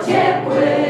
Drzewa,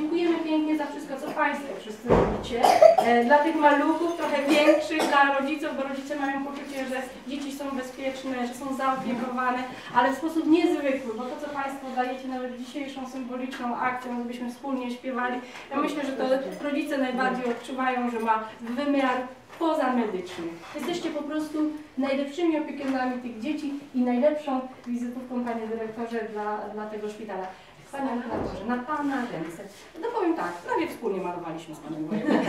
dziękujemy pięknie za wszystko, co Państwo wszyscy robicie. E, Dla tych maluchów, trochę większych, dla rodziców, bo rodzice mają poczucie, że dzieci są bezpieczne, że są zaopiekowane, ale w sposób niezwykły, bo to, co Państwo dajecie nawet dzisiejszą symboliczną akcją, żebyśmy wspólnie śpiewali, ja myślę, że to rodzice najbardziej odczuwają, że ma wymiar pozamedyczny. Jesteście po prostu najlepszymi opiekunami tych dzieci i najlepszą wizytówką, Panie Dyrektorze, dla, dla tego szpitala. Panie na Pana ręce. No powiem tak, prawie wspólnie malowaliśmy z Panem Wojewodą.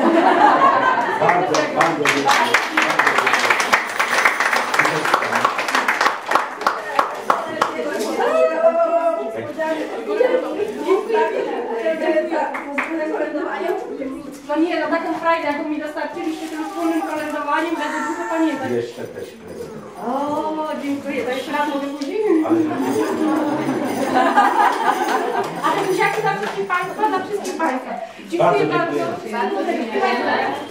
Bardzo, bardzo dziękuję. No nie, no taką frajdę, jaką mi dostarczyliście tym wspólnym kolędowaniem, będę długo pamiętać. Jeszcze też. O, dziękuję, to jeszcze raz mogę później? Ale Ale buziaki dla wszystkich Państwa, dla wszystkich Państwa. Dziękuję Bardzo bardzo. dziękuję.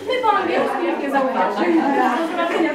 My po angielsku, nie zauważy. Do zobaczenia.